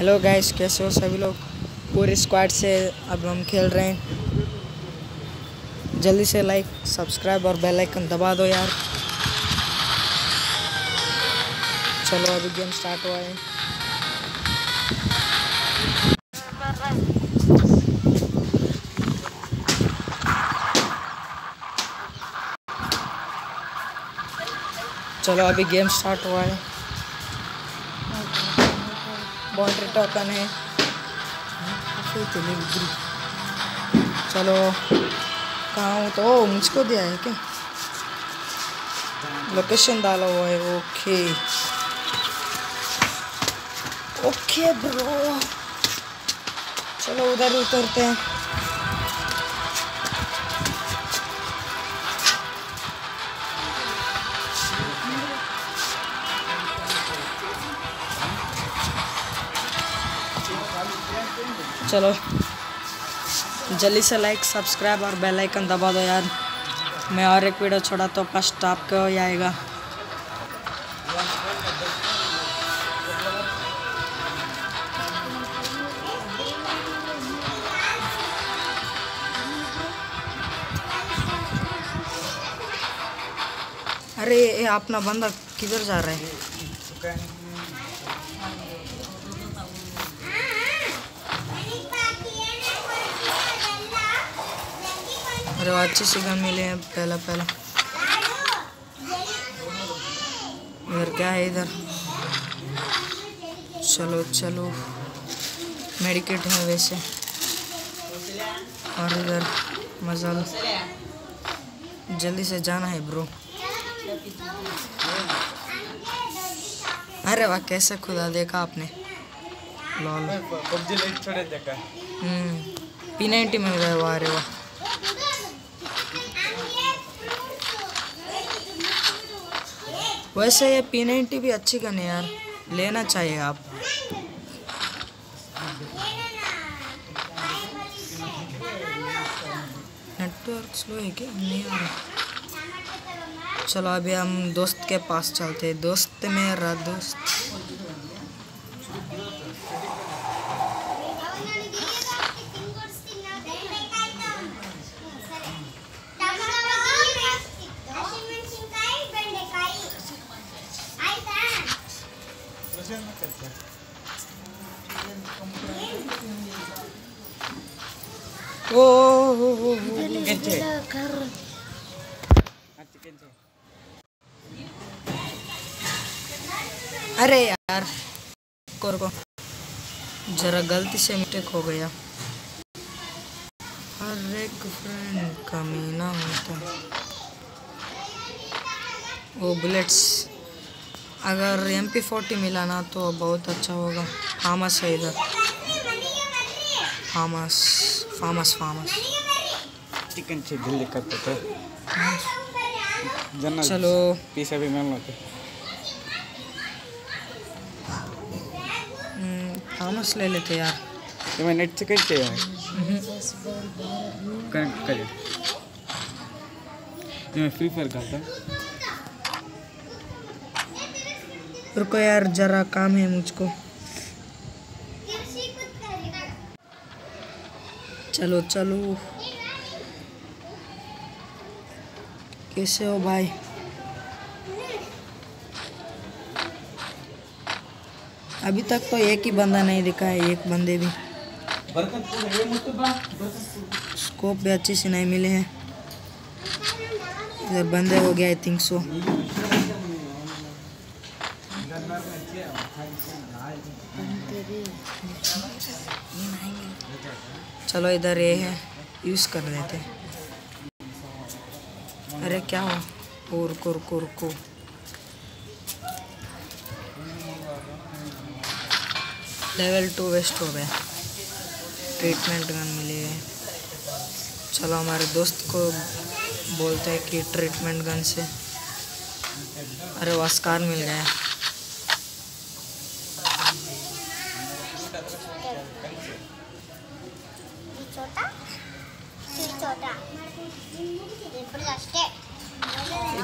Hello guys कैसे हो सभी लोग? पूरे स्क्वाड से अब हम खेल रहे हैं। जल्दी से लाइक सब्सक्राइब और बेल आइकन दबा दो यार। चलो, अभी गेम स्टार्ट हुआ है। चलो, अभी गेम स्टार्ट हुआ है। बाउंड्री टोकन है। चलो, कहाँ हूँ तो? मुझको दिया है क्या? लोकेशन डाला हुआ है ओके ओके ब्रो चलो, उधर उतरते हैं। चलो। जल्दी से लाइक सब्सक्राइब और बेल आइकन दबा दो यार। मैं और एक वीडियो छोड़ा तो फ़र्स्ट आपको ही आएगा। अरे, ये अपना बंदा किधर जा रहा है? अरे अच्छी सी गन मिले हैं पहला पहला। इधर क्या है इधर? चलो चलो। मेडिकेट है वैसे। और इधर मज़ा जल्दी से जाना है ब्रो अरे वाह कैसे खुदा देखा आपने? लॉल। पबजी लाइट छोड़े देखा हम्म पी नाइन्टी मिल गया वाह अरे वाह। वैसे ये पी नाइन्टी भी अच्छी गन है यार, लेना चाहिए आप। नेटवर्क स्लो है क्या? नहीं आ रहा। चलो अभी हम दोस्त के पास चलते हैं। दोस्त मेरा दोस्त। अरे यार को। जरा गलती से मिस्टेक हो गया। हर एक फ्रेंड कमीना होता। वो बुलेट्स अगर एम पी फोर्टी मिला ना तो बहुत अच्छा होगा। फामस है इधर। फामस फामस फामस चिकन से दिल्ली करते है। हाँ। चलो। पीछे भी मिल होते ले लेते यार। तुम्हें नेट से चिकन चाहिए कनेक्ट करिए मैं फ्री फायर खेलता रुको यार जरा काम है मुझको। चलो चलो। कैसे हो भाई? अभी तक तो एक ही बंदा नहीं दिखा है, एक बंदे भी। स्कोप भी अच्छे से नहीं मिले हैं। इधर बंदे हो गया आई थिंक सो चलो इधर ये है यूज़ कर हैं अरे क्या हो? रुको रुको रुको लेवल टू वेस्ट हो गए ट्रीटमेंट गन मिली। है चलो हमारे दोस्त को बोलते हैं कि ट्रीटमेंट गन से। अरे वस्कार मिल गया।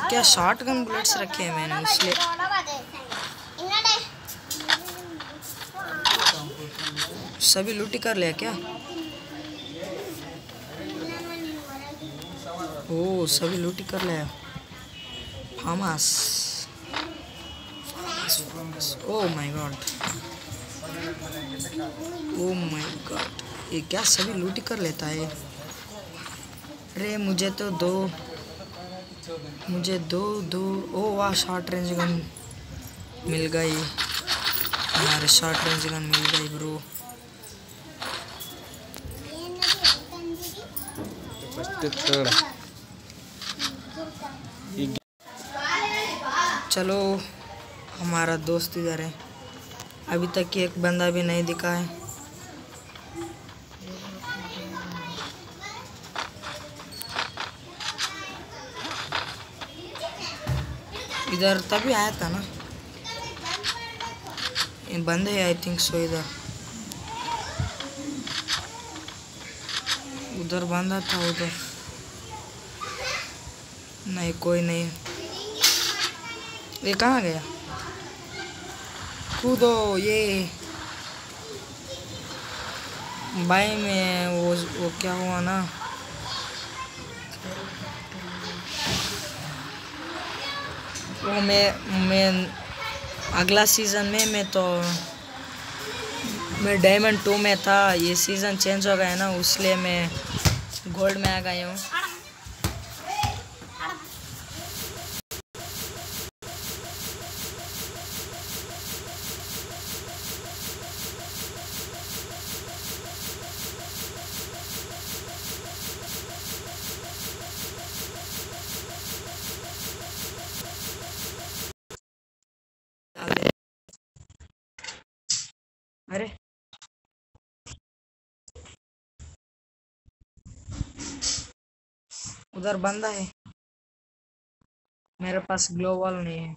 क्या शॉर्ट गन बुलेट्स रखे हैं मैंने इसलिए। सभी लूटी कर लिया क्या? ओ, सभी लूटी कर लिया। फार्मास oh my God. Oh my God. ये क्या सभी लूटी कर लेता है? अरे, मुझे तो दो। मुझे दो दो। ओ, वाह शॉर्ट रेंज गन मिल गई। हमारे शॉर्ट रेंज गन मिल गई ब्रो चलो, हमारा दोस्त इधर है। अभी तक एक बंदा भी नहीं दिखा है। इधर तभी आया था ना। बंद है आई थिंक सो इधर। उधर बांधा था उधर। नहीं, कोई नहीं। ये कहाँ गया? कूदो, ये। बाई में वो वो क्या हुआ ना? वो मैं मैं अगला सीज़न में, मैं तो मैं डायमंड टू में था। ये सीज़न चेंज हो गया है ना इसलिए मैं गोल्ड में आ गया हूँ। अरे। उधर बंदा है। मेरे पास ग्लोबल नहीं है।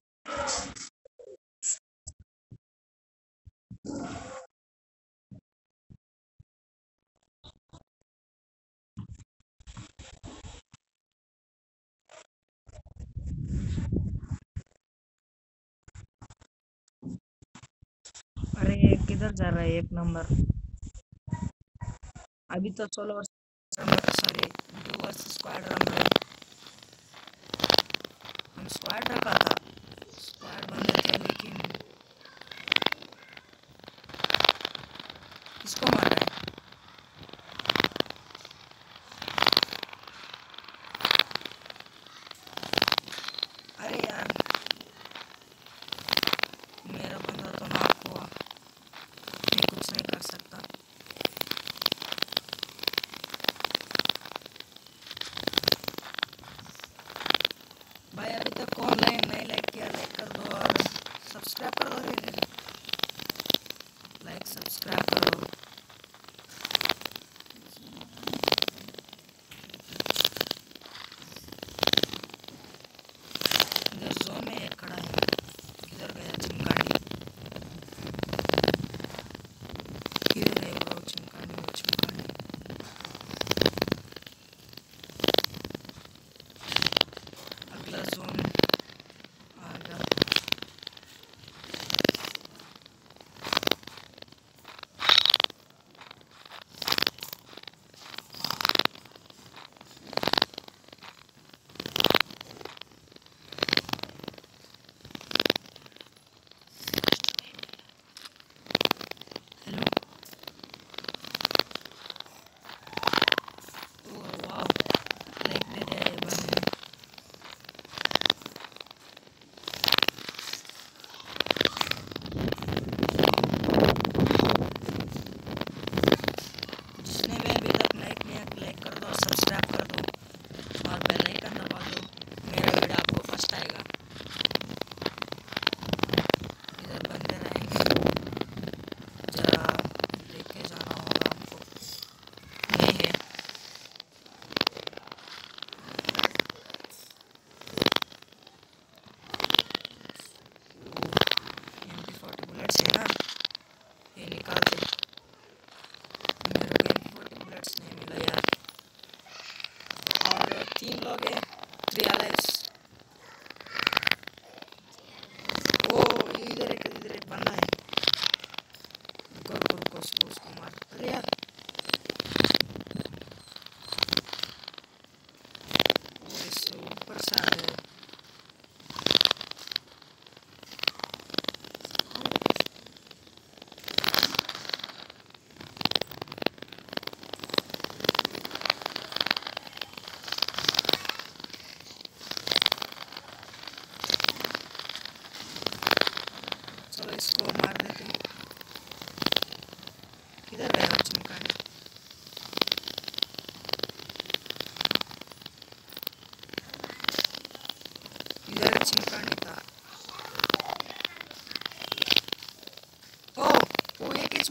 अरे ये किधर जा रहा है? एक नंबर। अभी तो solo sorry versus squad run. हम स्क्वाड रखा था स्क्वाड बंदे थे लेकिन इसको मारा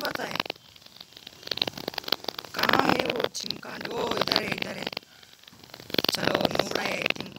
पास है कहाँ है वो चिमका वो इधर है इधर है चलो नूरा है चिमकान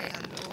这样的